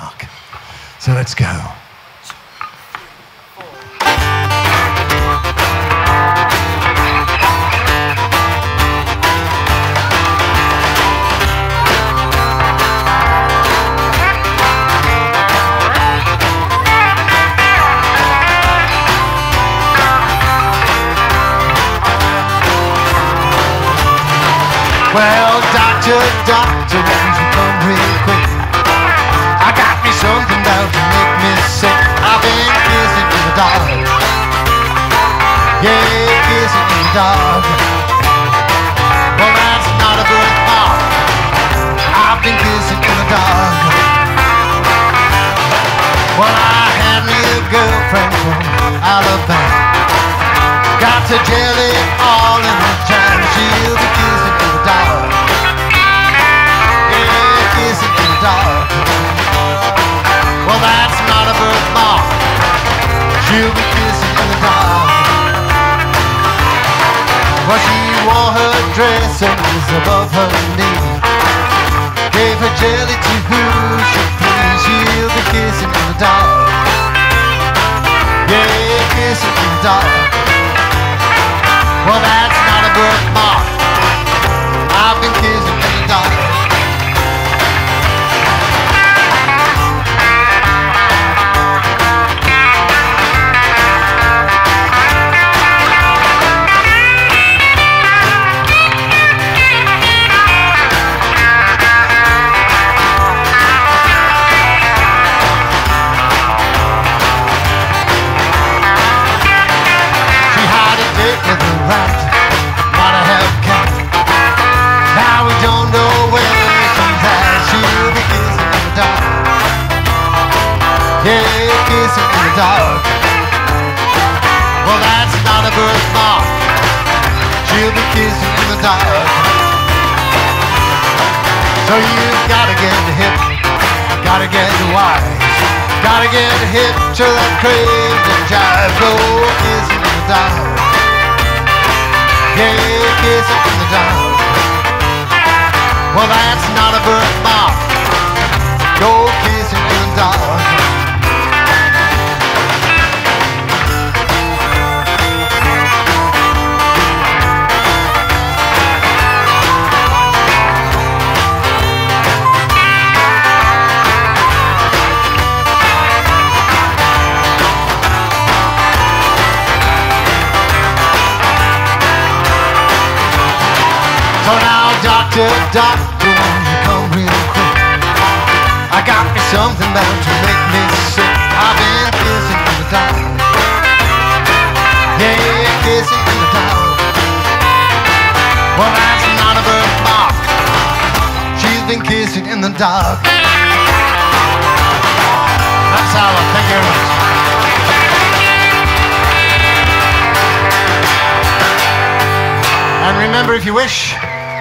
dark. So let's go. Well, doctor, doctor, won't you come real dark. Well, that's not a birthmark. I've been kissing in the dark. Well, I had me a girlfriend from Alabama. Got to jelly all in Well, she wore her dress and was above her knee. Gave her jelly to who she please. She'll be kissing in the dark. Yeah, kissing in the dark. A rat, not a hellcat. Now we don't know where she's at. She'll be kissing in the dark. Yeah, kissing in the dark. Well, that's not a birthmark. She'll be kissing in the dark. So you gotta get hip, gotta get the wise. Gotta get hip to that crazy jive. In the. Well, that's not a birthmark. So now, doctor, doctor, you come real quick? I got me something bound to make me sick. I've been kissing in the dark. Yeah, kissing in the dark. Well, that's not a birthmark. She's been kissing in the dark. That's all. Thank you very much. And remember, if you wish,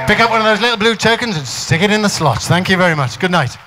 pick up one of those little blue tokens and stick it in the slots. Thank you very much. Good night.